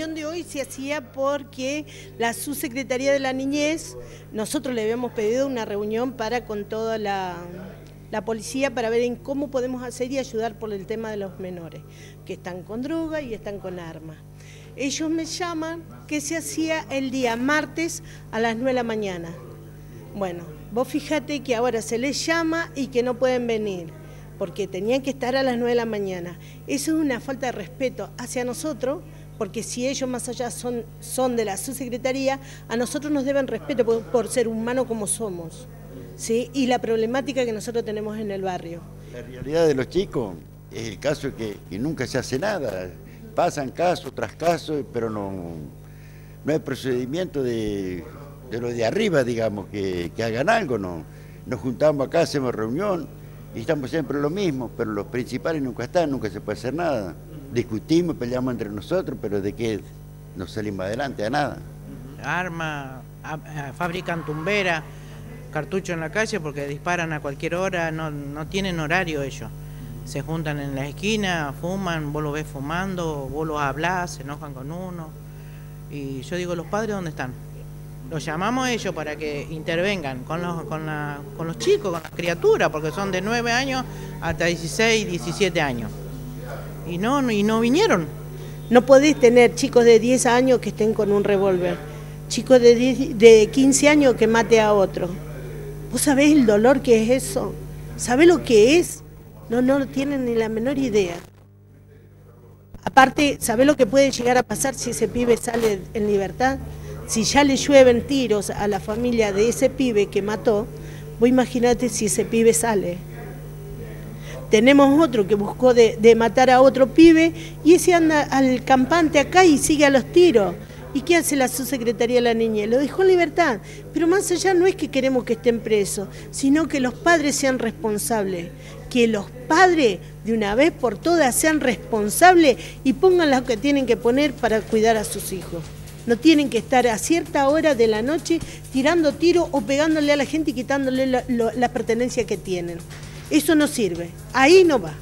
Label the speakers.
Speaker 1: reunión de hoy se hacía porque la subsecretaría de la niñez, nosotros le habíamos pedido una reunión para con toda la, policía para ver en cómo podemos hacer y ayudar por el tema de los menores, que están con droga y están con armas. Ellos me llaman que se hacía el día martes a las 9 de la mañana. Bueno, vos fíjate que ahora se les llama y que no pueden venir porque tenían que estar a las 9 de la mañana. Eso es una falta de respeto hacia nosotros, porque si ellos más allá son, son de la subsecretaría, a nosotros nos deben respeto por, ser humanos como somos, ¿sí? y la problemática que nosotros tenemos en el barrio.
Speaker 2: La realidad de los chicos es el caso que, que nunca se hace nada, pasan casos tras casos, pero no, no hay procedimiento de, de los de arriba, digamos, que, que hagan algo, no. Nos juntamos acá, hacemos reunión, y estamos siempre lo mismo, pero los principales nunca están, nunca se puede hacer nada. Discutimos, peleamos entre nosotros, pero ¿de qué nos salimos adelante? A nada.
Speaker 3: Arma, fabrican tumbera, cartucho en la calle porque disparan a cualquier hora, no, no tienen horario ellos. Se juntan en la esquina, fuman, vos lo ves fumando, vos los hablas, se enojan con uno. Y yo digo, ¿los padres dónde están? Los llamamos ellos para que intervengan con los, con, con los chicos, con las criaturas, porque son de 9 años hasta 16, 17 años. Y no, y no vinieron.
Speaker 1: No podés tener chicos de 10 años que estén con un revólver, chicos de, de 15 años que mate a otro. ¿Vos sabés el dolor que es eso? ¿Sabés lo que es? No, no tienen ni la menor idea. Aparte, ¿sabés lo que puede llegar a pasar si ese pibe sale en libertad? Si ya le llueven tiros a la familia de ese pibe que mató, vos imaginate si ese pibe sale. Tenemos otro que buscó de, matar a otro pibe y ese anda al campante acá y sigue a los tiros. ¿Y qué hace la subsecretaría de la niñez? Lo dejó en libertad. Pero más allá no es que queremos que estén presos, sino que los padres sean responsables. Que los padres de una vez por todas sean responsables y pongan lo que tienen que poner para cuidar a sus hijos. No tienen que estar a cierta hora de la noche tirando tiro o pegándole a la gente y quitándole la, la pertenencia que tienen. Eso no sirve. Ahí no va.